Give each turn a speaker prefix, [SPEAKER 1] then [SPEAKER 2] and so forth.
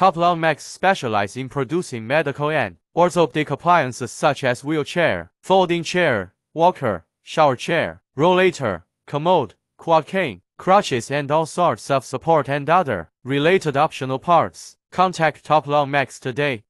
[SPEAKER 1] Top Longmax specialize in producing medical and orthopedic appliances such as wheelchair, folding chair, walker, shower chair, rollator, commode, quad cane, crutches and all sorts of support and other related optional parts. Contact Top Longmax today.